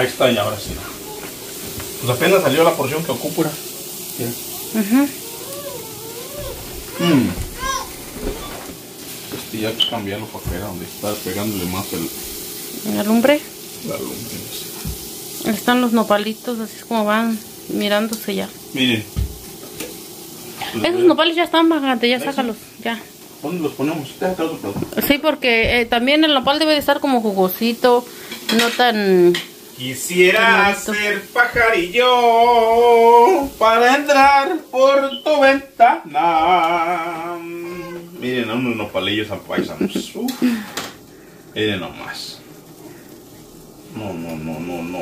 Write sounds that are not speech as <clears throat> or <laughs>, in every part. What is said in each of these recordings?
Ahí está ya, ahora sí. Pues apenas salió la porción que ocupo. era. Mira. Ujú. Mm. Este ya hay que cambiarlo para que era donde está pegándole más el, La lumbre. la lumbre. Ahí Están los nopalitos, así es como van mirándose ya. Miren. Esos nopales ya están bajando, ya sácalos, ya. ¿Dónde los ponemos? Otro plato. Sí, porque eh, también el nopal debe de estar como jugosito, no tan... Quisiera ser pajarillo para entrar por tu ventana. Miren, a unos nopalillos apaisanos. <laughs> Miren nomás. No, no, no, no, no.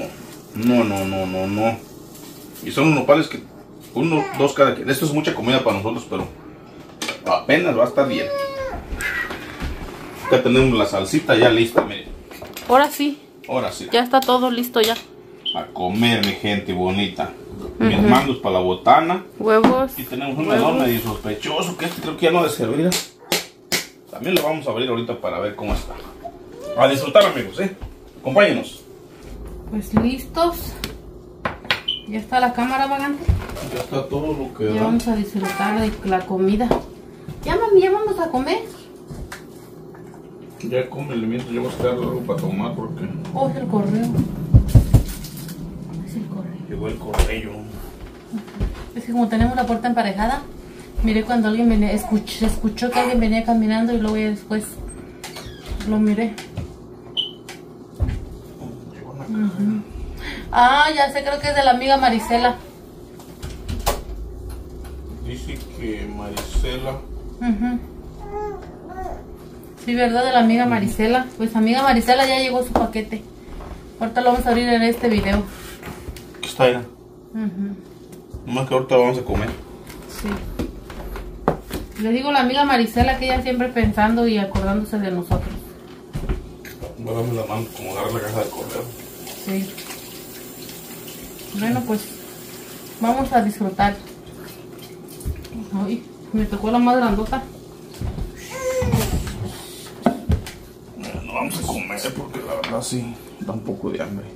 No, no, no, no, no. Y son unos nopales que uno, dos cada quien. Esto es mucha comida para nosotros, pero apenas va a estar bien. Ya tenemos la salsita ya lista, miren. Ahora sí, Ahora sí. ya está todo listo ya. A comer, mi gente bonita. Mis mangos para la botana. Huevos. Y tenemos un melón medio sospechoso que este creo que ya no de servir. También lo vamos a abrir ahorita para ver cómo está. A disfrutar, amigos, ¿eh? Acompáñenos. Pues listos. Ya está la cámara vagante. Ya está todo lo que Ya vamos a disfrutar de la comida. Ya mami, ya vamos a comer. Ya come el mientras yo voy a sacar algo para tomar porque Oh, es el correo. Es el correo. llegó el correo. Es que como tenemos la puerta emparejada, miré cuando alguien venía, escuché, se escuchó que alguien venía caminando y luego ya después lo miré. Llegó una caja. Ah, ya sé, creo que es de la amiga Marisela. Dice que Marisela. Ujú. Sí, ¿verdad? De la amiga Marisela. Pues amiga Marisela ya llegó su paquete. Ahorita lo vamos a abrir en este video. ¿Qué está ahí? Ujú. Nomás que ahorita vamos a comer. Sí. Le digo a la amiga Marisela que ella siempre pensando y acordándose de nosotros. Darme la mano como agarrar la caja de correo. Sí. Bueno, pues vamos a disfrutar. Ay, me tocó la más grandota. No vamos a comer porque la verdad sí da un poco de hambre.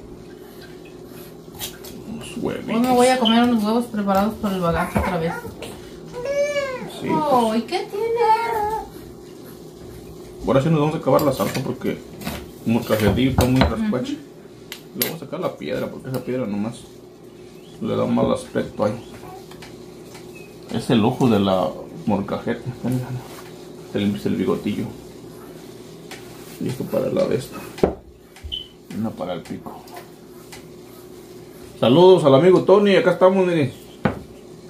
Unos Hoy huevitos. me voy a comer unos huevos preparados por el bagaje otra vez. Sí, Ay, ¿qué tiene? Ahora sí nos vamos a acabar la salsa porque un cajetillo está muy raspache. Le voy a sacar la piedra porque esa piedra nomás le da un mal aspecto ahí. Es el ojo de la morcajeta. Se el bigotillo. Listo para la de esta. Una para el pico. Saludos al amigo Tony. Acá estamos, mire.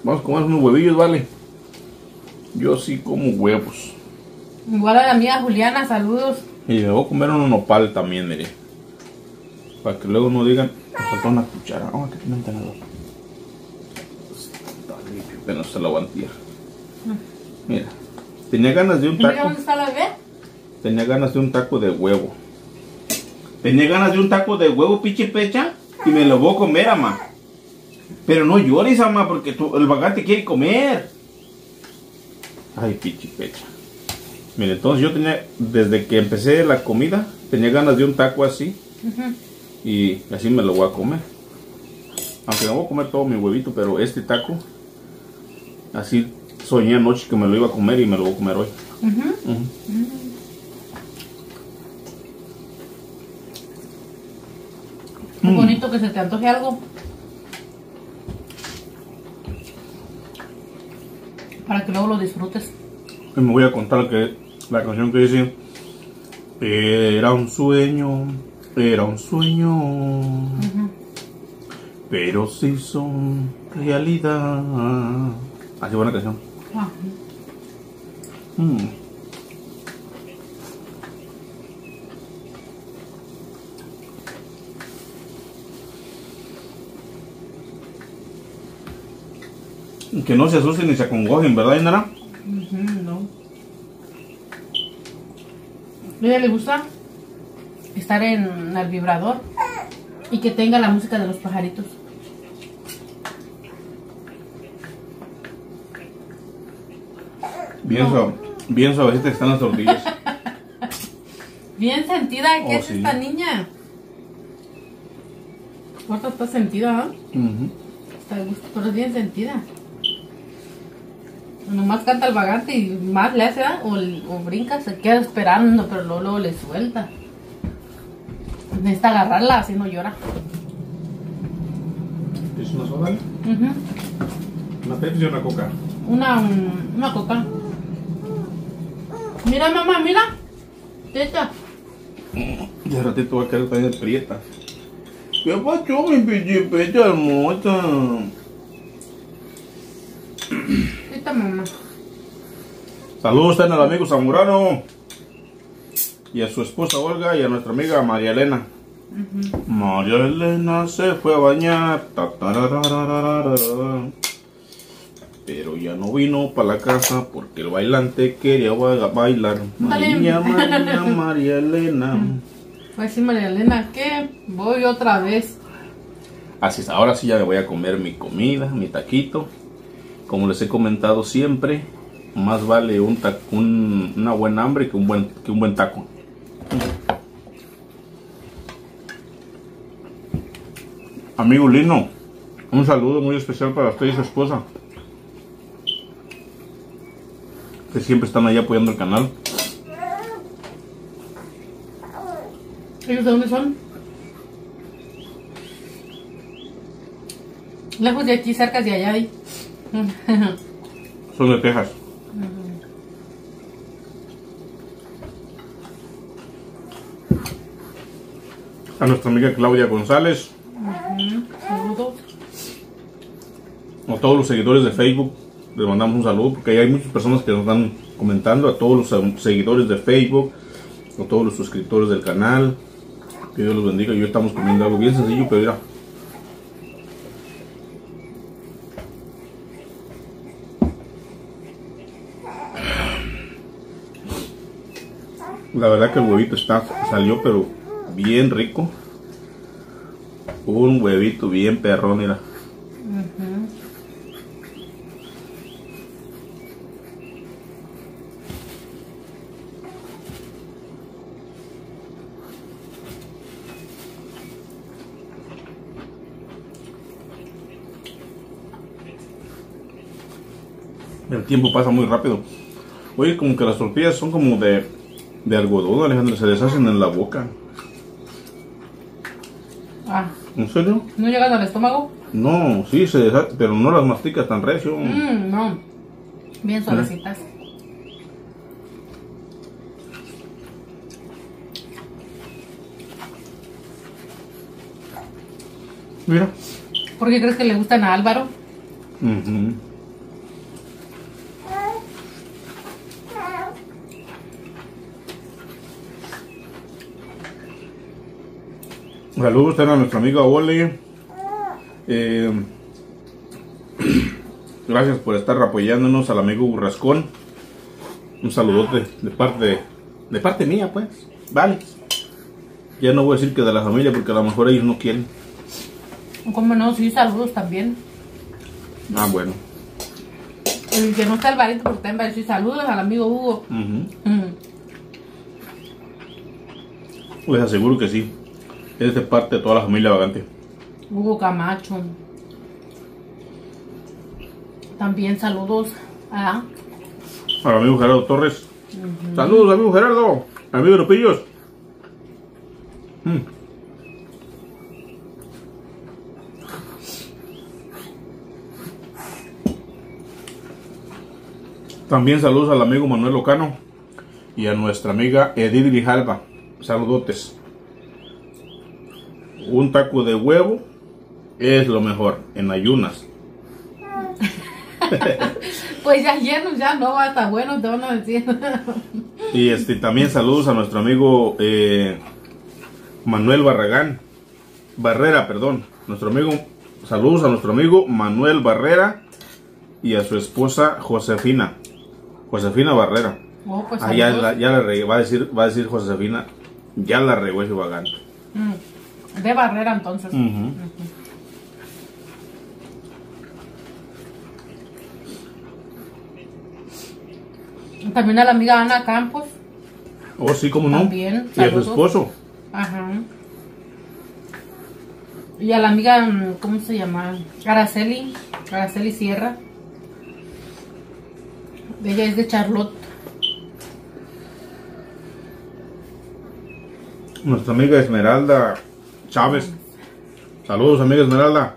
Vamos a comer unos huevillos, vale. Yo sí como huevos. Igual a la amiga Juliana, saludos. Y me voy a comer un nopal también, mire. Para que luego no digan, me falta una cuchara. Ah, que tiene un tenedor. Está limpio, apenas se la guantía. Mira, tenía ganas de un taco. dónde está la bebé. Tenía ganas de un taco de huevo. Tenía ganas de un taco de huevo, pichi pecha. Y me lo voy a comer, ama. Pero no llores, ama, porque tú- el vagante quiere comer. Ay, pichi pecha. Mire, entonces yo tenía, desde que empecé la comida, tenía ganas de un taco así. Y así me lo voy a comer. Aunque no voy a comer todo mi huevito, pero este taco, así soñé anoche que me lo iba a comer y me lo voy a comer hoy. Ujú. Ujú. Qué Mm. bonito que se te antoje algo. Para que luego lo disfrutes. Y me voy a contar que la canción que dice Era un sueño, era un sueño, pero se hizo realidad. Así buena canción. Ah, Mm. Que no se asusten ni se acongojen, ¿verdad, Inara? ujú, no. ¿A ella le gusta estar en el vibrador y que tenga la música de los pajaritos? Bien, suave- bien suavecitas están las tortillas. <laughs> Bien sentida, ¿qué Oh, es sí. esta niña? Ahorita está sentida, ¿eh? Ujú. Está de gusto, pero es bien sentida. Nomás canta el vagante y más le hace, o, o brinca, se queda esperando, pero luego, luego le suelta. Necesita agarrarla, así no llora. ¿Es una soda? Ujú. ¿Una Pepsi o una Coca? Una, una coca. Mira, mamá, mira. Teta. Y al ratito va a quedar también prieta. ¿Qué pasó, mi pichipete hermosa? Mamá. Saludos también al amigo Zamorano y a su esposa Olga y a nuestra amiga María Elena. María Elena se fue a bañar. Pero ya no vino para la casa porque el bailante quería ba- bailar. María, <laughs> María, María Elena. Pues sí, María Elena, ¿qué? Voy otra vez. Así es, ahora sí ya me voy a comer mi comida, mi taquito. Como les he comentado siempre, más vale un ta- un- una buena hambre que un buen, que un buen taco. Amigo Lino, un saludo muy especial para usted y su esposa. Que siempre están ahí apoyando el canal. ¿Ellos de dónde son? Lejos de aquí, cerca de allá. di. <laughs> Son de Texas. A nuestra amiga Claudia González. Saludos. a todos los seguidores de Facebook, les mandamos un saludo porque hay muchas personas que nos están comentando, a todos los seguidores de Facebook, a todos los suscriptores del canal, que Dios los bendiga. Y estamos comiendo algo bien sencillo, pero mira. La verdad que el huevito está, salió pero bien rico. Un huevito bien perrón, mira. El tiempo pasa muy rápido. Oye, como que las tortillas son como de, de algodón, Alejandro, se deshacen en la boca. Ah, ¿En serio? ¿no llegan al estómago? No, sí, se deshacen, pero no las masticas tan recio. Mm, no. Bien suavecitas. Mira. ¿Por qué crees que le gustan a Álvaro? Ujú. Saludos a nuestra amiga Ole. Eh, <clears throat> gracias por estar apoyándonos al amigo Burrascón. Un saludote de parte de parte mía, pues. Vale. Ya no voy a decir que de la familia porque a lo mejor ellos no quieren. ¿Cómo no? Sí, saludos también. Ah, bueno. El que no está Alvarito, porque está Valladolid. Saludos al amigo Hugo. Les aseguro que sí. Es de parte de toda la familia vagante. Hugo Camacho. También saludos a... Al amigo Gerardo Torres. Saludos, amigo Gerardo. Amigo Lupillos. Mm. También saludos al amigo Manuel Ocano y a nuestra amiga Edith Grijalva. Saludotes. Un taco de huevo es lo mejor en ayunas. <laughs> Pues ya llenos, ya no va a estar bueno, te van a decir. Y este también saludos a nuestro amigo eh, Manuel Barragán. Barrera, perdón. Nuestro amigo, saludos a nuestro amigo Manuel Barrera y a su esposa Josefina. Josefina Barrera. Oh, pues Ah, ya, la, ya la regué, va a decir, va a decir Josefina, ya la regó ese vagante. Mm. De barrera entonces. También a la amiga Ana Campos. Oh, sí, como no. También, y a su esposo. Ajá. Y a la amiga, mm, ¿cómo se llama? Araceli. Araceli Sierra. Ella es de Charlotte. Nuestra amiga Esmeralda Chávez. Saludos, amiga Esmeralda.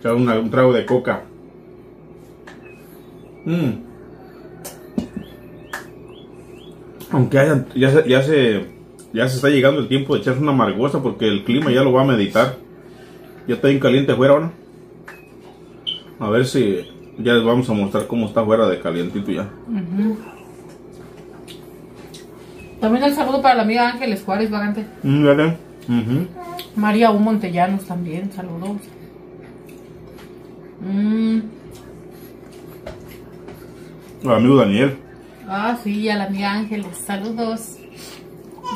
Echar un trago de coca. Mm. Aunque haya- ya, se, ya, se, ya se está llegando el tiempo de echarse una amargosa porque el clima ya lo va a meditar. Ya está bien caliente afuera, ¿no? A ver si ya les vamos a mostrar cómo está afuera de calientito ya. También el saludo para la amiga Ángeles Juárez Vagante. Mm, Ujú. María U. Montellanos también, saludos. Mm, amigo Daniel. Ah, sí, a la amiga Ángeles, saludos.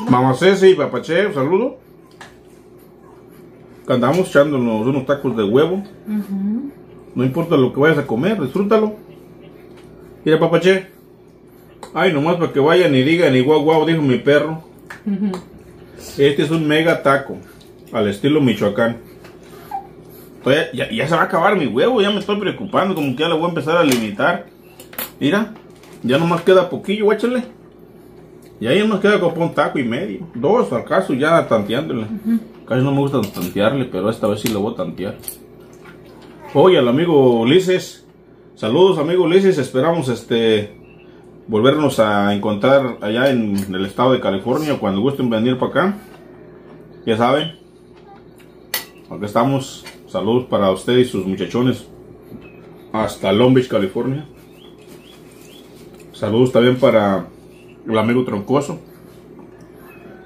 Mamá Ceci y Papache, un saludo. Que Andamos echándonos unos tacos de huevo. No importa lo que vayas a comer, disfrútalo. Mira, Papache. Ay, nomás para que vayan y digan, y guau guau, dijo mi perro. Este es un mega taco. Al estilo Michoacán. Todavía- ya, ya se va a acabar mi huevo, ya me estoy preocupando, como que ya le voy a empezar a limitar. Mira, ya nomás queda poquillo, guáchale. Y ahí nos queda como un taco y medio. Dos, acaso, ya tanteándole. Casi no me gusta tantearle, pero esta vez sí le voy a tantear. Oye, al amigo Ulises. Saludos, amigo Ulises. Esperamos este volvernos a encontrar allá en el estado de California cuando gusten venir para acá. Ya saben. Aquí estamos. Saludos para usted y sus muchachones. Hasta Long Beach, California. Saludos también para el amigo Troncoso.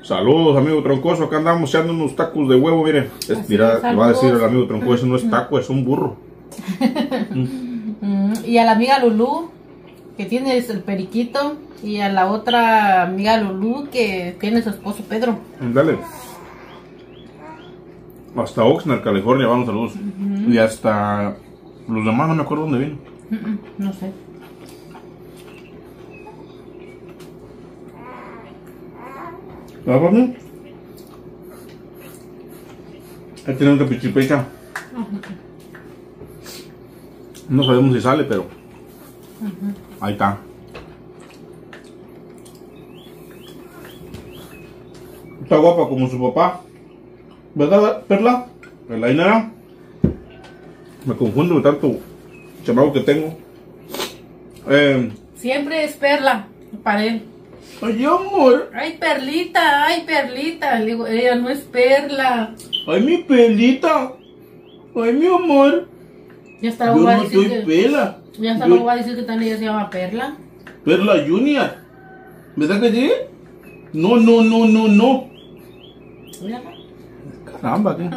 Saludos, amigo Troncoso. Acá andamos echando unos tacos de huevo. Mire, Es- Así mira, es, va a decir el amigo Troncoso: no es <laughs> taco, es un burro. Mm, Y a la amiga Lulú, que tiene el periquito. Y a la otra amiga Lulú, que tiene su esposo Pedro. Dale. Hasta Oxnard, California, vamos saludos. Y hasta los demás no me acuerdo dónde vino. Mm, No sé. ¿Ah, papi? Ahí tiene una pichipecha. No sabemos si sale, pero ahí está. Está guapa como su papá. ¿Verdad, Perla? ¿La Inara? Me confundo de tanto chamaco que tengo. Eh, Siempre es Perla para él. ay, amor. Ay, Perlita, ay, Perlita. Le digo, ella no es Perla. Ay, mi pelita. Ay, mi amor. Ya hasta Yo no soy que, pela. ya hasta Yo- va a decir que también ella se llama Perla. Perla Junior. ¿Verdad que sí? No, no, no, no, no. Mírala. Caramba, ¿qué?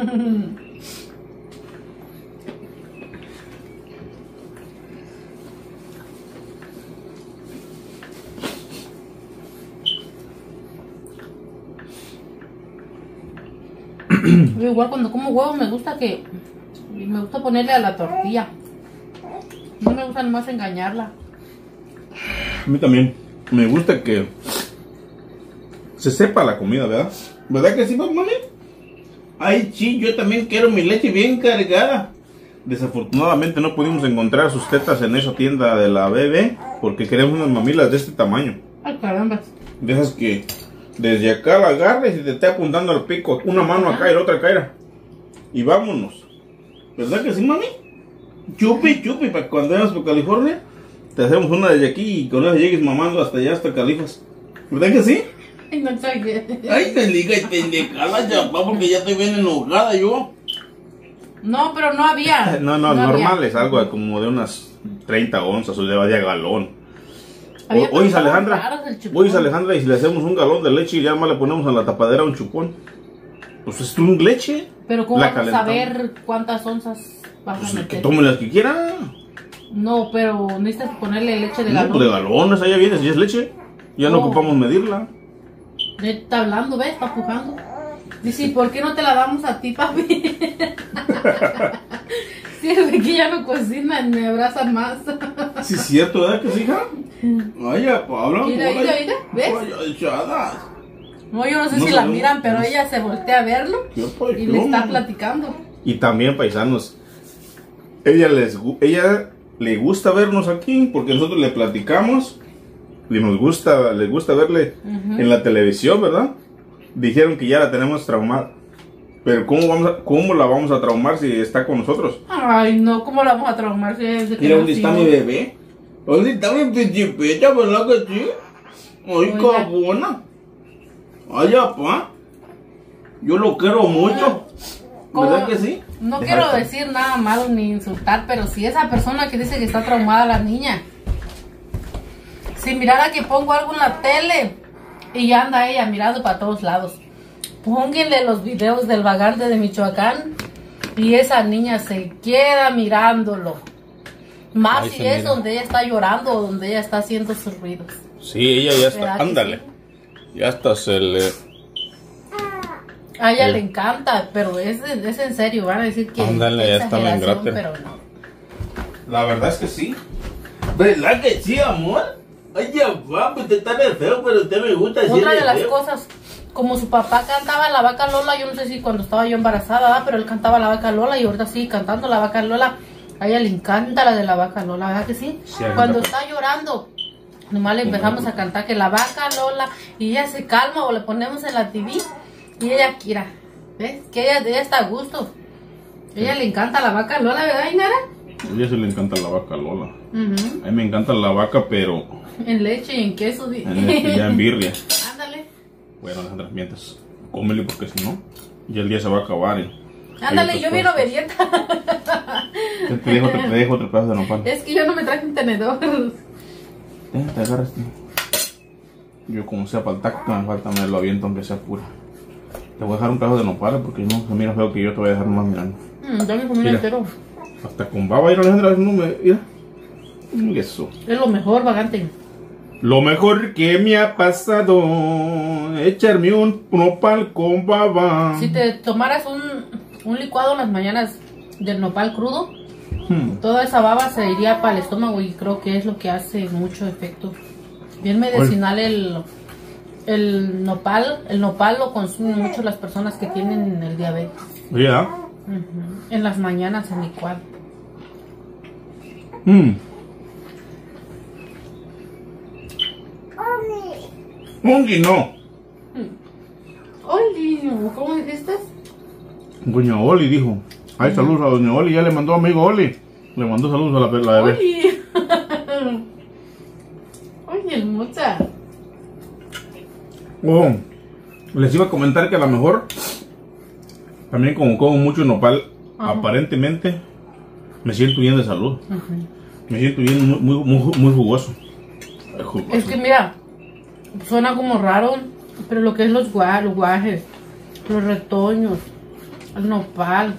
Igual cuando como huevo me gusta que me gusta ponerle a la tortilla. No me gusta nomás engañarla. A mí también. Me gusta que se sepa la comida, ¿verdad? ¿Verdad que sí, mami? Ay, sí, yo también quiero mi leche bien cargada. Desafortunadamente no pudimos encontrar sus tetas en esa tienda de la bebé porque queremos unas mamilas de este tamaño. Ay, caramba. De esas que desde acá la agarres y te esté apuntando al pico. Una mano acá y la otra acá. Y vámonos. ¿Verdad que sí, mami? Chupi, chupi, para cuando vayamos por California, te hacemos una desde aquí y con eso llegues mamando hasta allá, hasta Califas. ¿Verdad que sí? Ay, no. Ay, te liga y pendejada, chapá, porque ya estoy bien enojada yo. No, pero no había. <laughs> No, no, normal, es algo de como de unas 30 onzas o de vaya galón. Oye, Alejandra, oye, Alejandra, y si le hacemos un galón de leche y ya más le ponemos a la tapadera un chupón. Pues es un leche. Pero ¿cómo vamos a saber cuántas onzas vas a Pues que meter? tome las que quiera. No, pero necesitas ponerle leche de No, galón. pues de galones, allá viene, si es leche. Ya no Oh. ocupamos medirla. Está hablando, ¿ves? Está pujando. Dice, ¿y por qué no te la damos a ti, papi? <laughs> Si es que ya no cocinan, me abrazan más. Sí, es cierto, ¿verdad que sí, hija? <laughs> Ay, ya, Pablo. Mira, ay, mira, mira, ¿ves? Ay, echadas. No, yo no sé No si la miran, pero ella se voltea a verlo ¿Qué pues, y le está platicando. Y también paisanos, ella les ella le gusta vernos aquí porque nosotros le platicamos y nos gusta, le gusta verle Ujú. en la televisión, ¿verdad? Dijeron que ya la tenemos traumada. Pero ¿cómo, vamos a- ¿cómo la vamos a traumar si está con nosotros? Ay, no, ¿cómo la vamos a traumar? si desde que Mira, ¿dónde está mi bebé? ¿Dónde está mi principita, verdad que sí? Ay, cabona. Ay, apá. Yo lo quiero mucho. ¿Cómo? ¿Verdad que sí? No Deja quiero decir nada malo ni insultar, pero si esa persona que dice que está traumada la niña, si mirara que pongo algo en la tele y ya anda ella mirando para todos lados, pónganle los videos del vagante de Michoacán y esa niña se queda mirándolo. Más Ahí si es mira. donde ella está llorando o donde ella está haciendo sus ruidos. Sí, ella ya ¿Verdad que ándale. sí? Ya hasta se le... A ella Sí. le encanta, pero es, es en serio, van a decir que Ándale, ya está bien exageración, grate. pero no. La verdad es que sí. ¿Verdad que sí, amor? Ay, apá, pues usted está de feo, pero usted me gusta Otra de las feo. cosas, como su papá cantaba la vaca Lola, yo no sé si cuando estaba yo embarazada, ¿verdad? pero él cantaba la vaca Lola y ahorita sigue cantando la vaca Lola. A ella le encanta la de la vaca Lola, ¿verdad que sí? Cuando está llorando, nomás le empezamos a cantar que la vaca Lola y ella se calma o le ponemos en la TV y ella quiera, ¿ves? Que ella, ella está a gusto. Ella le encanta la vaca Lola, ¿verdad, Inara? A ella se le encanta la vaca Lola. Ujú. A mí me encanta la vaca, pero En leche y en queso. en este, ya en birria. <laughs> Ándale. Bueno, Alejandra, mientras, cómele porque si no, ya el día se va a acabar. Y, Ándale, yo cosas. obediente. Te, dejo, te dejo otro pedazo de nopal. Es que yo no me traje un tenedor. Ten, te agarras. Yo como sea para el tacto, me falta me lo aviento aunque sea pura. Te voy a dejar un pedazo de nopal porque no se mira feo que yo te voy a dejar más mirando. Mm, ya me comí Mira. entero. Hasta con baba ir Alejandra, no me. Mira. Mira Eso. Es lo mejor, vagante. Lo mejor que me ha pasado, echarme un nopal con baba. Si te tomaras un, un licuado en las mañanas del nopal crudo, Hmm. toda esa baba se iría para el estómago y creo que es lo que hace mucho efecto. Bien medicinal el, el nopal. El nopal lo consumen mucho las personas que tienen el diabetes. Ya. Ujú. En las mañanas en licuado. Mm. Ungi no. Oli, ¿cómo dijiste? Doña Oli dijo. Ay, saludos a Doña Oli. Ya le mandó amigo Oli. Le mandó saludos a la, la bebé. Oli. <laughs> Oye, hermosa. Oh, les iba a comentar que a lo mejor, también como como mucho nopal, Ajá. aparentemente me siento bien de salud. Me siento bien, muy, muy, muy, muy jugoso. Es que mira, suena como raro, pero lo que es los, gua- los guajes, los retoños, el nopal,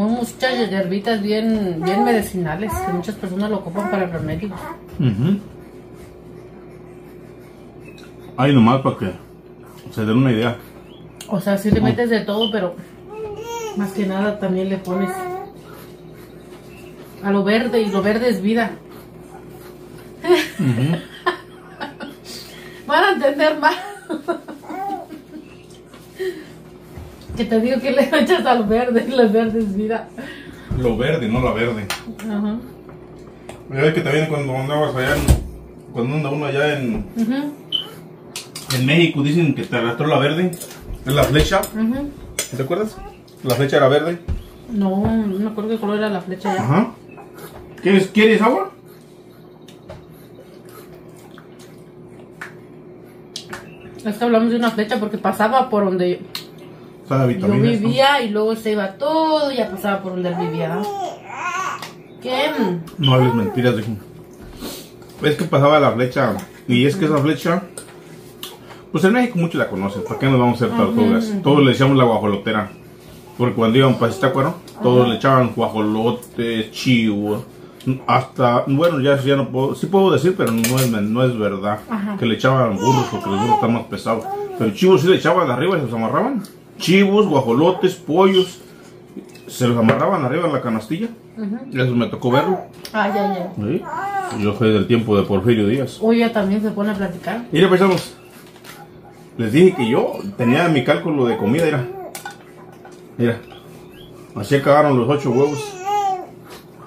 son muchas hierbitas bien, bien medicinales que muchas personas lo ocupan para remedios. Ujú. Ay, nomás para que se den una idea. O sea, si le metes de todo, pero más que nada también le pones a lo verde y lo verde es vida. <laughs> Van a entender más. Que te digo que le <laughs> echas al verde lo verde es vida. Lo verde, no la verde. Ajá. Ya ves que también cuando andabas allá en, cuando anda uno allá en, en México dicen que te arrastró la verde. Es la flecha. ¿Te acuerdas? La flecha era verde. No, no me acuerdo qué color era la flecha ya. Ajá. ¿Quieres, ¿Quieres agua? Es que hablamos de una flecha porque pasaba por donde Sabe yo vivía y luego se iba todo y ya pasaba por donde él vivía. ¿Qué? No hables mentiras, dijo. Es que pasaba la flecha. Y es que esa flecha. Pues en México muchos la conocen. ¿Para qué nos vamos a hacer tortugas? Todos le echamos la guajolotera. Porque cuando iban para Iztacuaro, todos le echaban guajolotes, chivo. Hasta, bueno, ya, ya no puedo, sí puedo decir, pero no es, no es verdad. Ajá. Que le echaban burros porque los burros están más pesados. Pero chivos sí le echaban de arriba y se los amarraban. Chivos, guajolotes, pollos. Se los amarraban arriba en la canastilla. Y eso me tocó verlo. Ay, ay, ay. Sí. Yo soy del tiempo de Porfirio Díaz. Ya también se pone a platicar. Mira, pensamos. Les dije que yo tenía mi cálculo de comida, mira. Mira. Así acabaron los ocho huevos.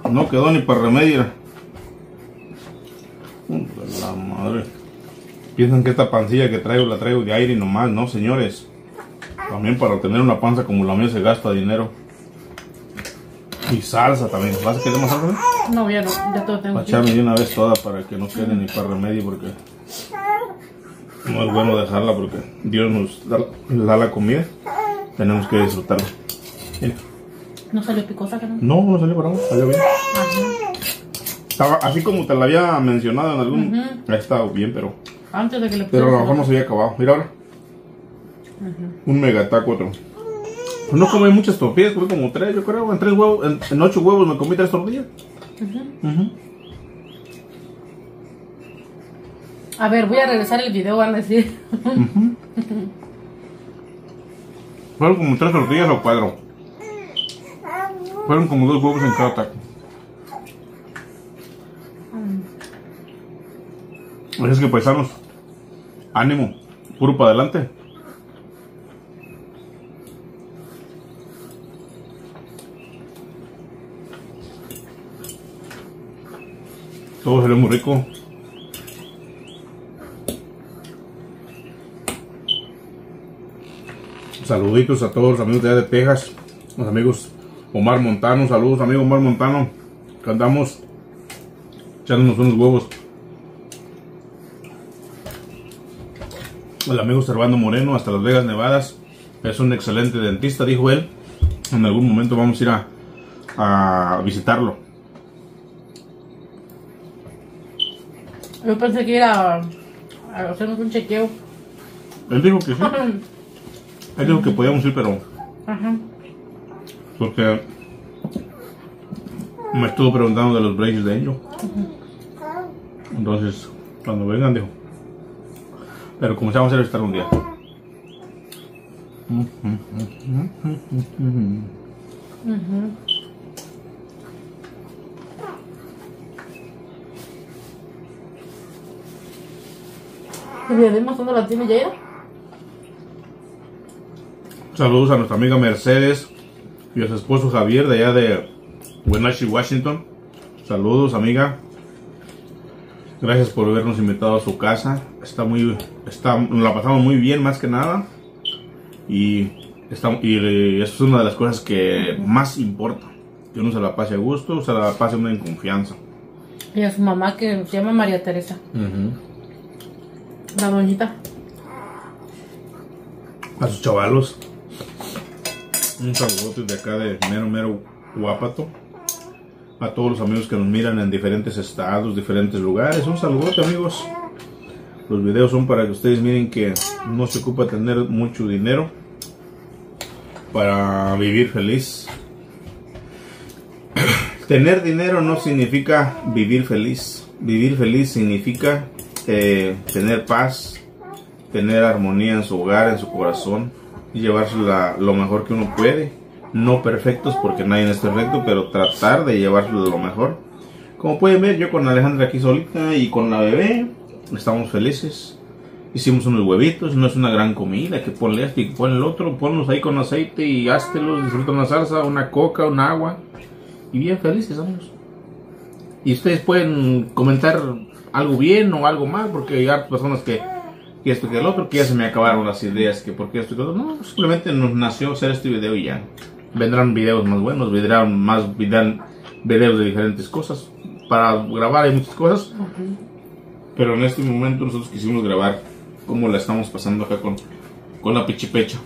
No quedó ni para remedio. Puta La madre. Piensan que esta pancilla que traigo la traigo de aire nomás, no señores. También para tener una panza como la mía se gasta dinero. Y salsa también. ¿Vas a querer más salsa? No, ya no, ya todo tengo Para echarme de una vez toda para que no quede ni para remedio porque no es bueno dejarla porque Dios nos da, da la comida. Tenemos que disfrutarla. Mira. No salió picosa, que no. No, no salió para salió bien. Ajá. Estaba así como te la había mencionado en algún. Ujú. Ha estado bien, pero. Antes de que le Pero a lo mejor no se había acabado. Mira ahora. Un mega taco otro. Pues no comí muchas tortillas, comí como tres, yo creo. En tres huevos, en, en ocho huevos me comí tres tortillas. A ver, voy a regresar el video, van a decir. Fueron como tres tortillas o cuatro. Fueron como dos huevos en cada taco. Así es que paisanos, ánimo, puro para adelante. Todo salió muy rico. Saluditos a todos los amigos de allá de Texas, los amigos Omar Montano, saludos amigo Omar Montano, que andamos echándonos unos huevos. El amigo Servando Moreno, hasta Las Vegas, Nevadas, es un excelente dentista, dijo él. En algún momento vamos a ir a, a visitarlo. Yo pensé que era a hacernos un chequeo. Él dijo que sí, él dijo que podíamos ir, pero Ajá. porque me estuvo preguntando de los braces de ellos. Entonces, cuando vengan, dijo. Pero vamos a estar un día. Ujú. ¿Y de demás dónde la tiene Yaira? Saludos a nuestra amiga Mercedes y a su esposo Javier de allá de Wenatchee, Washington. Saludos, amiga. Gracias por habernos invitado a su casa. Está muy, está, nos la pasamos muy bien, más que nada. Y, está, y eh, eso es una de las cosas que más importa. Que uno se la pase a gusto, se la pase uno en confianza. Y a su mamá que se llama María Teresa. La doñita. A sus chavalos. Un saludo de acá de mero mero Guapato. A todos los amigos que nos miran en diferentes estados, diferentes lugares. Un saludote amigos. Los videos son para que ustedes miren que no se ocupa tener mucho dinero para vivir feliz. <clears throat> tener dinero no significa vivir feliz. Vivir feliz significa eh, tener paz, tener armonía en su hogar, en su corazón y llevársela lo mejor que uno puede. No perfectos porque nadie es perfecto, pero tratar de llevárselo lo mejor. Como pueden ver, yo con Alejandra aquí solita y con la bebé estamos felices. Hicimos unos huevitos, no es una gran comida, que ponle esto y que ponle el otro, ponlos ahí con aceite y háztelos, disfruta una salsa, una coca, un agua. Y bien felices, amigos. Y ustedes pueden comentar algo bien o algo mal, porque hay personas que, que esto que el otro, que ya se me acabaron las ideas, que porque esto que lo otro. No, simplemente nos nació hacer este video y ya. Vendrán videos más buenos, vendrán más vendrán videos de diferentes cosas. Para grabar hay muchas cosas, pero en este momento nosotros quisimos grabar cómo la estamos pasando acá con, con la pichipecha.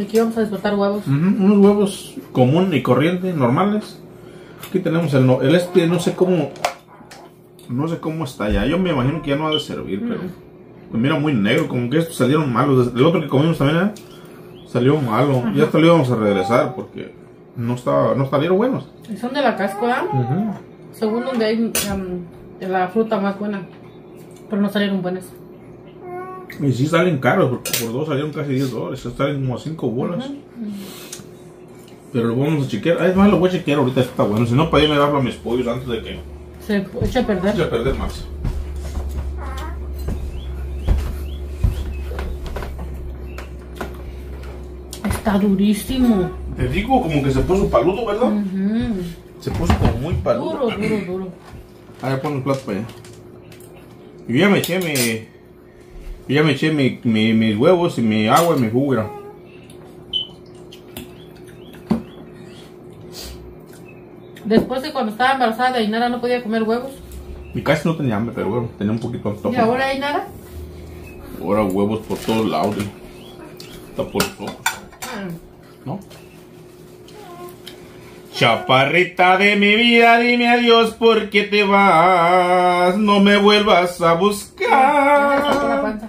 Aquí vamos a disfrutar huevos. Ujú, unos huevos común y corriente, normales. Aquí tenemos el, el este, no sé cómo, no sé cómo está ya. Yo me imagino que ya no ha de servir, pero pues mira muy negro, como que estos salieron malos. El otro que comimos también ¿eh? salió malo. Ya hasta lo íbamos a regresar porque no estaba, no salieron buenos. Son de la cascua, según donde hay um, la fruta más buena. Pero no salieron buenas. Y sí salen caros, porque por dos salieron casi 10 dólares. Salen como a 5 bolas. Pero lo vamos a chequear. Es más, lo voy a chequear ahorita. Está bueno. Si no, para irme a darlo a mis pollos antes de que se echa a perder. Más. Está durísimo. Te digo, como que se puso paludo, ¿verdad? Se puso como muy paludo. Duro, duro, duro. A ver, pon el plato para allá. Yo ya me eché mi... Yo ya me eché mi, mi, mis huevos y mi agua y mi jugo. Después de cuando estaba embarazada de Ainara no podía comer huevos. Y casi no tenía hambre, pero bueno, tenía un poquito de antojo. ¿Y ahora Ainara? Ahora huevos por todos lados. mira. Está por ojos, Ah, ¿no? Chaparrita de mi vida, dime adiós porque te vas. No me vuelvas a buscar.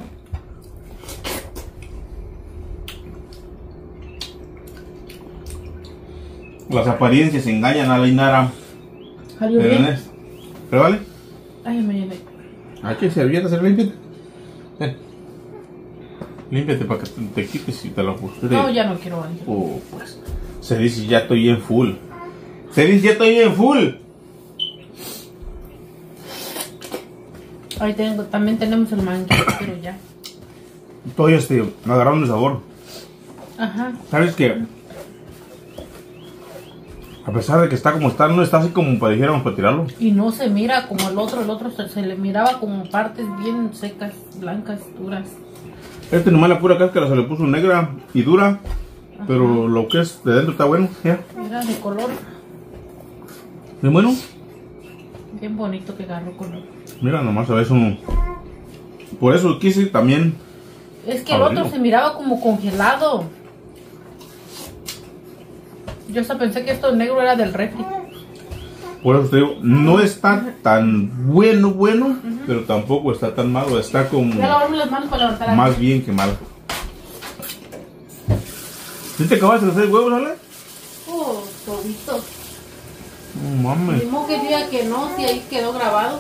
Las apariencias engañan a la Inara. ¿Salió Pero bien? es- ¿Pero vale? Ay, me llené. Hay que servilletas, ser límpiate. Ven. Límpiate para que te, te quites y te lo puse. No, ya no quiero Ángel. Oh, pues. Se dice ya estoy en full. Se dice ya estoy en full. Ahí tengo, también tenemos el manguito, <coughs> pero ya. Estoy este, agarrando el sabor. Ajá. ¿Sabes que A pesar de que está como está, no está así como para dijéramos para tirarlo. Y no se mira como el otro, el otro se, se le miraba como partes bien secas, blancas, duras. Este nomás la pura cáscara se le puso negra y dura. Pero lo que es de dentro está bueno. Ya. Era de color Bien bueno. bien bonito que agarró color. Mira, nomás a veces uno. Por eso quise también. Es que el Abrirlo. otro se miraba como congelado. Yo hasta pensé que esto negro era del refri. Por eso te digo, no está tan bueno, bueno, pero tampoco está tan malo. Está como las manos para levantar más bien que malo. ¿Sí te acabaste de hacer huevos, Ale? Oh, todito. No mames. Mismo que diga que no, si ahí quedó grabado.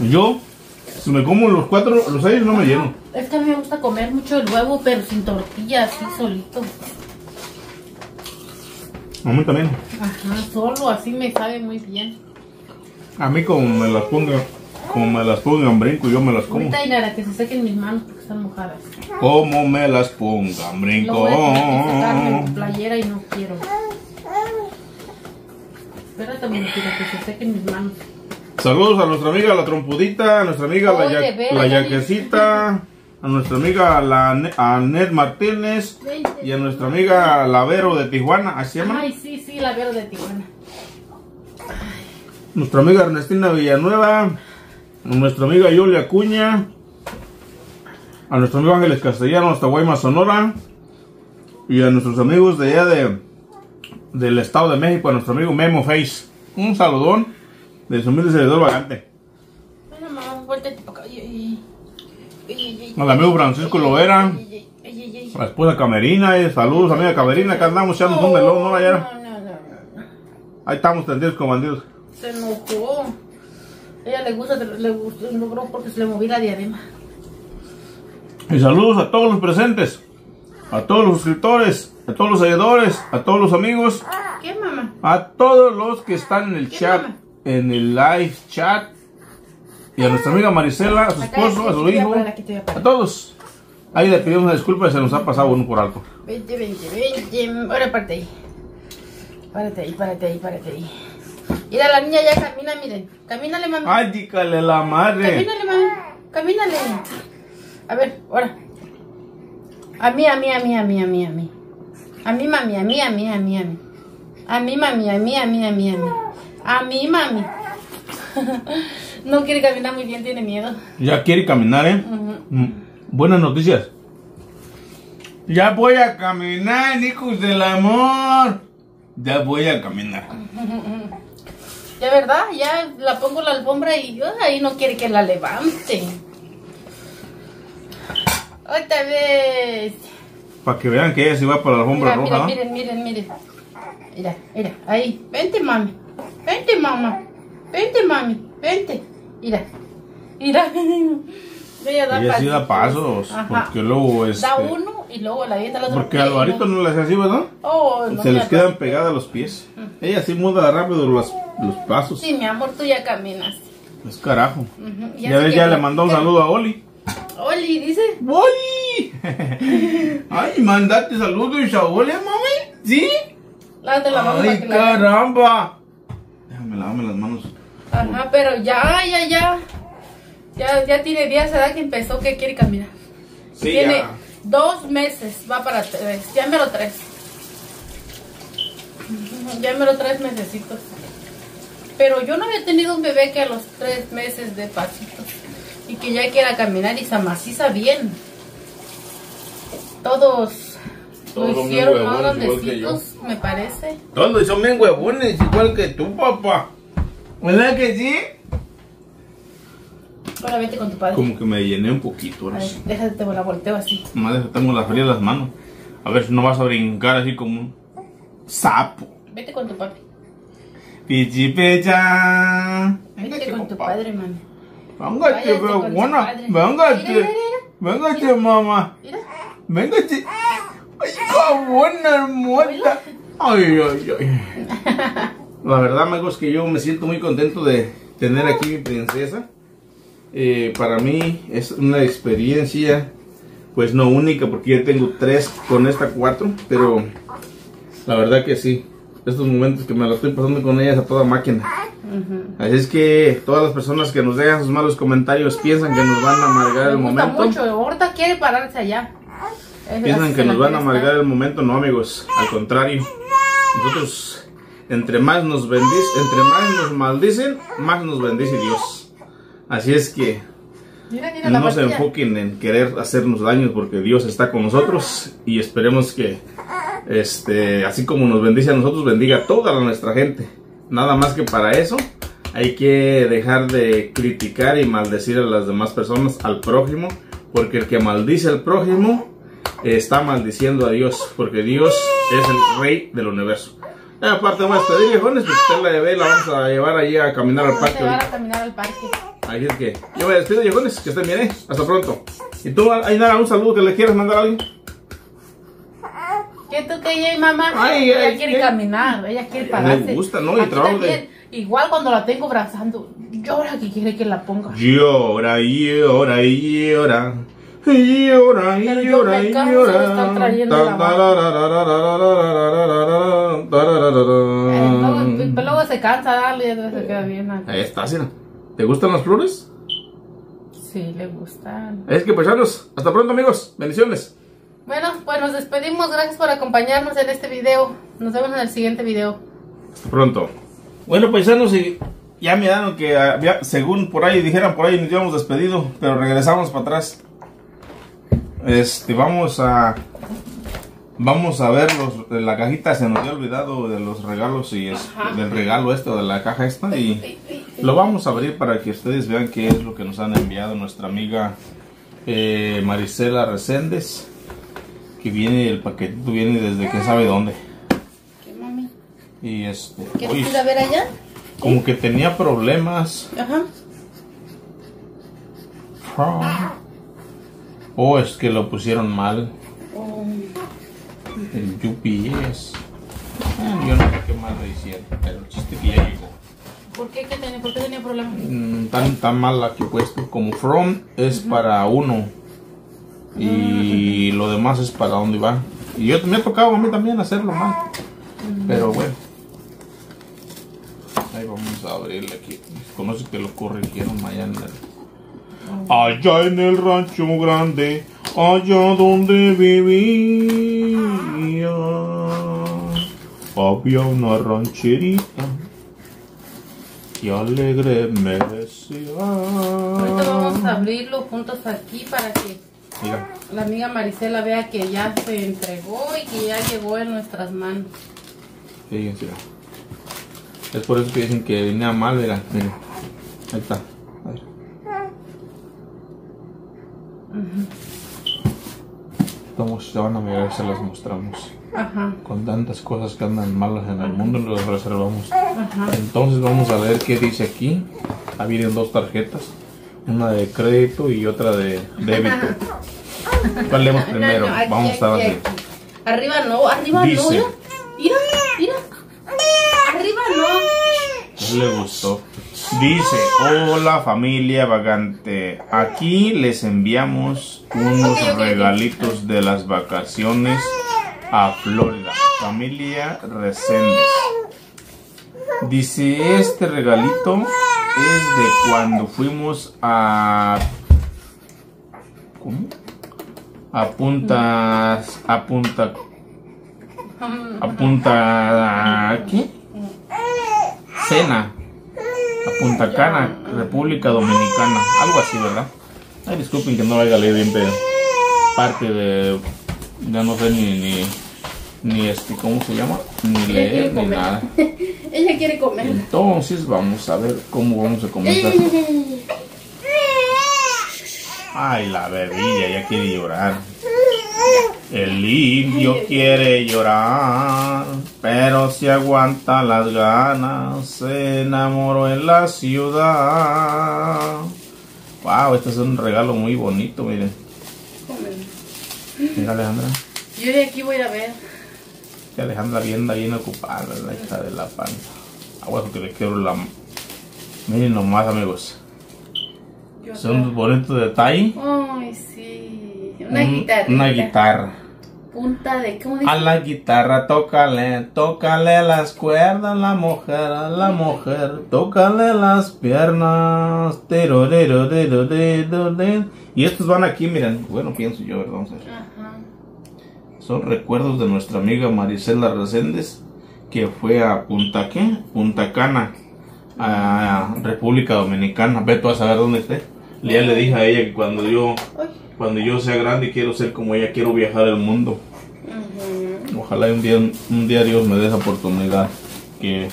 Yo, si me como los cuatro, los seis, no me lleno. Es que a mí me gusta comer mucho el huevo, pero sin tortilla, así solito. A mí también. Ajá, solo así me sabe muy bien. A mí como me las ponga, como me las pongan brinco, yo me las como. Ahorita Inara, que se sequen mis manos porque están mojadas. Como me las pongan Lo brinco. voy a secarme en playera y no quiero. Espérate, muñequita, que se sequen mis manos. Saludos a nuestra amiga la trompudita, a nuestra amiga la, ya- la ya yaquecita, a nuestra amiga la a Ned Martínez y a nuestra amiga la Vero de Tijuana, así llama. Ay, sí, sí, la veo de Tijuana. Nuestra amiga Ernestina Villanueva, a nuestra amiga Yulia Acuña, a nuestro amigo Ángeles Castellanos Guaymas, Sonora, y a nuestros amigos de allá de, del Estado de México, a nuestro amigo Memo Face. Un saludón de su humilde servidor vagante. Bueno, mamá, vuéltate para acá. Ay, ay, ay. Ay, ay, Al amigo Francisco Lovera. A la esposa Camerina, eh, saludos amiga Camerina, acá andamos echando un melón, ¿no, Nayara? No, no, no. Ahí estamos tendidos como bandidos. Se enojó. Ella le gusta, le gustó, logró porque se le movió la diadema. Y saludos a todos los presentes, a todos los suscriptores, a todos los seguidores, a todos los amigos, ¿Qué, mamá? a todos los que están en el ¿Qué, chat, mamá? en el live chat, y a nuestra amiga Marisela, a su esposo, a su hijo, a todos. Ahí le pedimos una disculpa, se nos ha pasado uno por alto. Vente, vente, vente. Ahora párate ahí. Párate ahí, párate ahí, párate ahí. Mira, la niña ya camina, miren. Camínale, mami. Ay, dígale la madre. Camínale, mami. Camínale. A ver, ahora. A mí, a mí, a mí, a mí, a mí, a mí. A mí, mami, a mí, a mí, a mí, a mí. A mí, mami, a mí, a mí, a mí, a mí. A mí, mami. No quiere caminar muy bien, tiene miedo. Ya quiere caminar, ¿eh? Mm, Buenas noticias. Ya voy a caminar, hijos del amor. Ya voy a caminar. <laughs> Ya, ¿verdad? Ya la pongo la alfombra y yo ahí no quiere que la levante. Otra vez. Para que vean que ella se va para la alfombra Mira, roja. mira, ¿no? miren, miren, miren. Mira, mira, ahí. Vente, mami. Vente, mamá. Vente, mami. Vente. Mira. Mira. Ella da Ella sí da pasos. Ajá. Porque luego este, Da uno y luego la avienta al otro Porque pie a y Alvarito no- le hace así, ¿verdad? Oh, no, Se les quedan pegadas los pies. Ella sí muda rápido los, los pasos. Sí, mi amor, tú ya caminas. Es carajo. Ya ves, ya que- le mandó un saludo a Oli. Oli, dice. ¡Boli! <laughs> Ay, mandate saludos y sabores, mami. ¿Sí? Lávate la mano Ay, la caramba. Déjame lavarme las manos. Ajá, pero ya, ya, ya. Ya, ya tiene días de edad que empezó que quiere caminar. Sí, tiene ya. dos meses, va para tres. Ya me lo tres. Ya me lo tres mesecitos. Pero yo no había tenido un bebé que a los tres meses de pasitos y que ya quiera caminar y se amaciza bien. Todos Todos lo hicieron más grandecitos, me parece. Todos son bien huevones, igual que tú, papá. ¿Verdad que sí? Ahora vete con tu padre. Como que me llené un poquito. A ahora ver, sí. déjate, te la volteo así. Madre, tengo las frías las manos. A ver si no vas a brincar así como un sapo. Vete con tu papi. Pichipecha. Vete con tu padre, mami. Véngate, padre. Mira, Véngate. Véngate, mamá. Mira. Véngate. Ay, qué buena hermosa. Ay, ay, ay. <laughs> La verdad, amigos, que yo me siento muy contento de tener aquí mi princesa. Eh, para mí es una experiencia, pues no única, porque ya tengo tres con esta cuatro, pero la verdad que sí. Estos momentos que me lo estoy pasando con ellas a toda máquina. Ujú. Así es que todas las personas que nos dejan sus malos comentarios piensan que nos van a amargar Me el gusta momento. mucho. Ahorita quiere pararse allá. Es- Piensan que nos van a amargar estar. el momento, no amigos, al contrario. Nosotros, entre más nos bendicen, entre más nos maldicen, más nos bendice Dios. Así es que Mira, mira la no se enfoquen en querer hacernos daños porque Dios está con nosotros y esperemos que, este, así como nos bendice a nosotros, bendiga a toda nuestra gente. Nada más que para eso hay que dejar de criticar y maldecir a las demás personas, al prójimo, porque el que maldice al prójimo está maldiciendo a Dios, porque Dios es el rey del universo. Eh, aparte vamos a pedir viejones, pues usted la llevé, la vamos a llevar allí a caminar al Vamos parque. llevar a caminar al parque. Así es que yo me despido, viejones, que estén bien, ¿eh? Hasta pronto. ¿Y tú, Ainara, un saludo que le quieras mandar a alguien? ¿Qué tú que ella y mamá? Ay, ella quiere caminar, ella quiere pararse. gusta, ¿no? Y trabajo de- Igual cuando la tengo abrazando, llora que quiere que la ponga. Llora, llora, llora. Llora, yo llora, estar llora. la Eh, luego, se cansa, dale, se queda bien. Ahí está, Sina. ¿Te gustan las flores? Sí, le gustan. Es que paisanos, hasta pronto amigos, bendiciones. Bueno, pues nos despedimos. Gracias por acompañarnos en este video. Nos vemos en el siguiente video. Hasta pronto. Bueno, paisanos, y ya miraron que había, según por ahí dijeran por ahí nos habíamos despedido, pero regresamos para atrás. Este, vamos a vamos a ver los de la cajita se nos había olvidado de los regalos y es, del regalo esto de la caja esta y lo vamos a abrir para que ustedes vean qué es lo que nos han enviado nuestra amiga eh, Marisela Reséndez que viene el paquetito viene desde quién sabe dónde. ¿Qué, mami? y este ¿Quieres ir a ver allá? como que tenía problemas. Ajá. O es que lo pusieron mal. Oh, el UPS Ah, yo no sé qué mal le hicieron pero el chiste que ya llegó. ¿Por qué? ¿Qué tenía? ¿Por qué tenía problemas? Mm, tan, tan mal la que he puesto. Como from es para uno. Y lo demás es para dónde va. Y yo me ha tocado a mí también hacerlo mal. Pero bueno. Ahí vamos a abrirle aquí. Conoce que lo corrigieron el allá en el rancho grande allá donde vivía había una rancherita y alegre me decía. Ahorita vamos a abrirlo juntos aquí para que Mira, la amiga Marisela vea que ya se entregó y que ya llegó en nuestras manos. fíjense. Es por eso que dicen que venía mal, mira, mira. Ahí está. A ver. Vamos, se van a mirar, se las mostramos. Ajá, Con tantas cosas que andan malas en el mundo, las reservamos. ajá. Entonces vamos a ver qué dice aquí. Ah, vienen dos tarjetas. Una de crédito y otra de débito. <laughs> ¿Cuál leemos primero? No, no, aquí, vamos a aquí. Arriba no, arriba Dice. no. Mira, mira. Arriba no. No le gustó. Dice, hola familia vagante, aquí les enviamos unos regalitos de las vacaciones a Florida. Familia Reséndez. Dice, este regalito es de cuando fuimos a... ¿Cómo? A Punta... A Punta... A Punta... ¿Qué? Cena. A Punta Cana, República Dominicana. Algo así, ¿verdad? Ay, disculpen que no lo haya leído bien, pero parte de... Ya no sé ni... ni ni este, ¿cómo se llama? Ni leer ni nada. <laughs> Ella quiere comer. Entonces vamos a ver cómo vamos a comenzar. <laughs> Ay, la bebilla ya quiere llorar. El indio quiere llorar, pero si aguanta las ganas, se enamoró en la ciudad. Wow, este es un regalo muy bonito, miren. Mira Alejandra. Yo de aquí voy a ir a ver. Que Alejandra bien bien ocupada, la hija de la panza. Agua que le quiero la... Miren nomás, amigos. Son acá. un bonito detalle. Ay, sí. Una Un- guitarra. Una guitarra. Punta de. ¿Cómo dice? A la guitarra, tócale, tócale las cuerdas, la mujer, a la mujer, tócale las piernas. Y estos van aquí, miren. Bueno, pienso yo, ¿verdad? Vamos a ver. Ajá. Son recuerdos de nuestra amiga Marisela Reséndez, que fue a Punta, ¿qué? Punta Cana, a República Dominicana. Ve tú a saber dónde esté. Ya le dije a ella que cuando yo, cuando yo sea grande quiero ser como ella, quiero viajar el mundo. Ojalá un día, un día Dios me dé esa oportunidad, que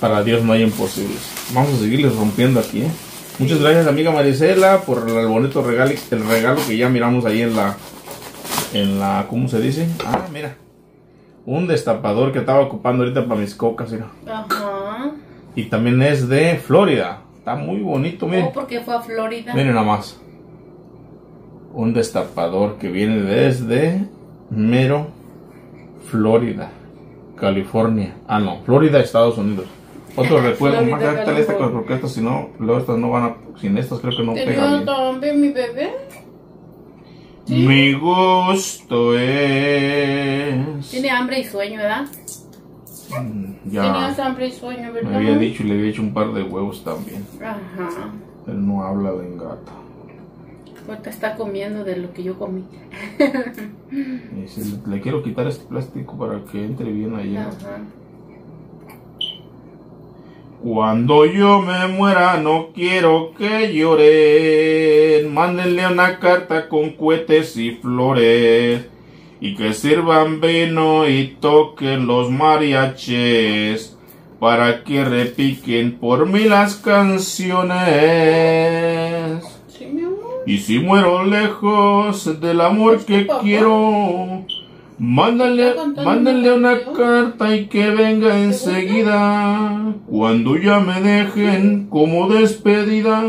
para Dios no hay imposibles. Vamos a seguirles rompiendo aquí, ¿eh? Muchas gracias amiga Marisela por el bonito regalo, el regalo que ya miramos ahí en la, en la, ¿cómo se dice? Ah, mira, un destapador que estaba ocupando ahorita para mis cocas, mira. Ajá. Y también es de Florida, está muy bonito, miren. Oh, porque fue a Florida. Miren nada más. Un destapador que viene desde Mero, Florida, California. Ah, no, Florida, Estados Unidos. Otro <laughs> recuerdo que tal esta porque estas si no, luego estas no van a, sin estas creo que no ¿Tenía pegan también mi bebé? Sí. Mi gusto es. Tiene hambre y sueño, ¿verdad? Mm, Tenías Ya hambre y sueño, ¿verdad? me había dicho y le había hecho un par de huevos también. Ajá. Él no habla de engata. Ahorita está comiendo de lo que yo comí. <laughs> Le, quiero quitar este plástico para que entre bien allá. Ajá. Cuando yo me muera no quiero que lloren. Mándenle una carta con cohetes y flores. Y que sirvan vino y toquen los mariaches. Para que repiquen por mí las canciones. Sí. Y si muero lejos del amor que papá? quiero, mándale, ¿Está contando mándale una carta y que venga enseguida. Cuando ya me dejen como despedida.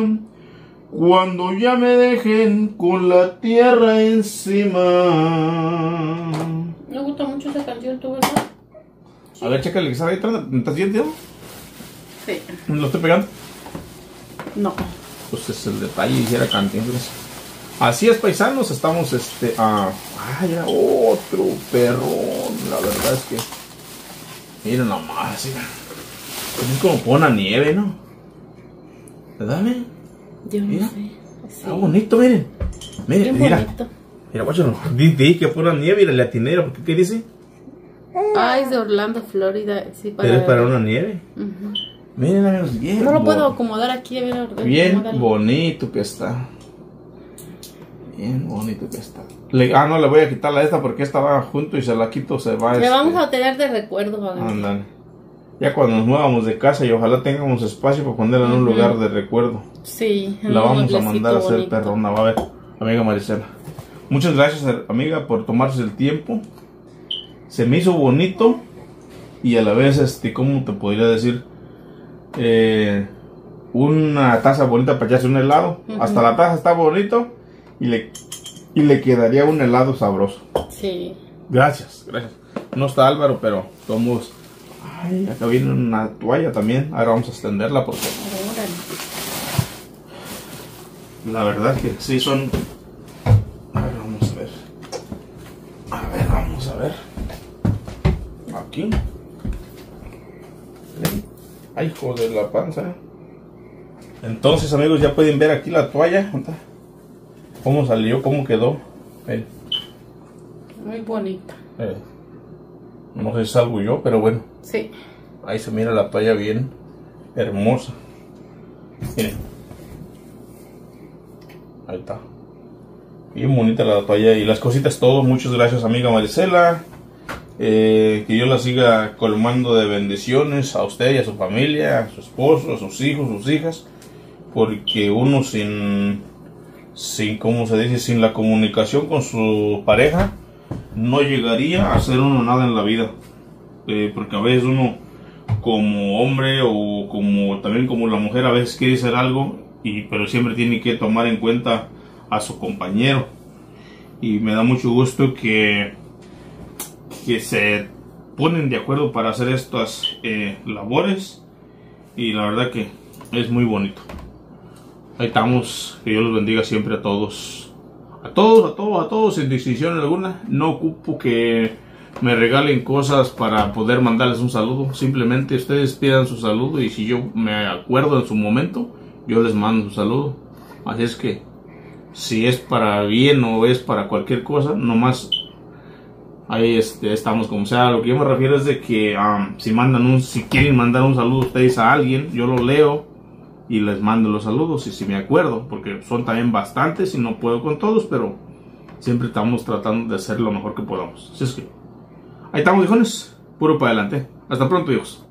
Cuando ya me dejen con la tierra encima. Me gusta mucho esa canción, ¿tú verdad? A ver, chécale que. ¿Me estás viendo? Sí. ¿Lo estoy pegando? No. Pues es el detalle, hiciera cantinflas. Así es, paisanos, estamos este. ah, ah, ya, otro perrón. La verdad es que. Miren nomás, mira. Es como pone una nieve, ¿no? ¿Verdad, miren? Yo no Mira. sé. Sí. Está bonito, miren. Miren, Bien mira. bonito. Mira, guáchalo. Di, di que pone una nieve y la atinera, porque ¿qué dice? Ah, es de Orlando, Florida. Sí, para Pero es para una nieve. Ujú. Miren, amigos, bien. No lo puedo acomodar aquí, a ver, Bien bonito que está. Bien bonito que está. Le- ah, no, le voy a quitar la esta porque esta va junto y se la quito, se va. Le este, vamos a tener de recuerdo, ándale. Ya cuando nos movamos de casa y ojalá tengamos espacio para ponerla en un lugar de recuerdo. Sí, La vamos a mandar a hacer bonito. perrona, va a ver, amiga Maricela. Muchas gracias, amiga, por tomarse el tiempo. Se me hizo bonito y a la vez, este, ¿cómo te podría decir? Eh, una taza bonita para echarse un helado. Hasta la taza está bonito y le, y le quedaría un helado sabroso. Sí. Gracias, gracias. No está Álvaro, pero somos. Ay, acá viene una toalla también. Ahora vamos a extenderla porque la verdad que sí son. Ay, hijo de la panza. Entonces, amigos, ya pueden ver aquí la toalla. Cómo salió, cómo quedó. Eh, Muy bonita. eh. No sé si salgo yo, pero bueno. Sí. Ahí se mira la toalla bien hermosa. Miren. Ahí está. Bien bonita la toalla y las cositas todo. Muchas gracias amiga Maricela. Eh, que yo la siga colmando de bendiciones a usted y a su familia, a su esposo, a sus hijos, sus hijas. Porque uno sin, sin, ¿cómo se dice? Sin la comunicación con su pareja, no llegaría a hacer uno nada en la vida. Eh, porque a veces uno como hombre o como también como la mujer a veces quiere hacer algo y pero siempre tiene que tomar en cuenta a su compañero y me da mucho gusto que que se ponen de acuerdo para hacer estas eh, labores. Y la verdad que es muy bonito. Ahí estamos. Que Dios los bendiga siempre a todos. A todos a todos a todos sin distinción alguna. No ocupo que me regalen cosas para poder mandarles un saludo. Simplemente ustedes pidan su saludo y si yo me acuerdo en su momento, yo les mando su saludo. Así es que si es para bien o es para cualquier cosa, nomás ahí este, estamos como sea. Lo que yo me refiero es de que um, si mandan un, si quieren mandar un saludo ustedes a alguien, yo lo leo y les mando los saludos y si me acuerdo, porque son también bastantes y no puedo con todos, pero siempre estamos tratando de hacer lo mejor que podamos. Así es que Ahí estamos, hijos. Puro para adelante. Hasta pronto, hijos.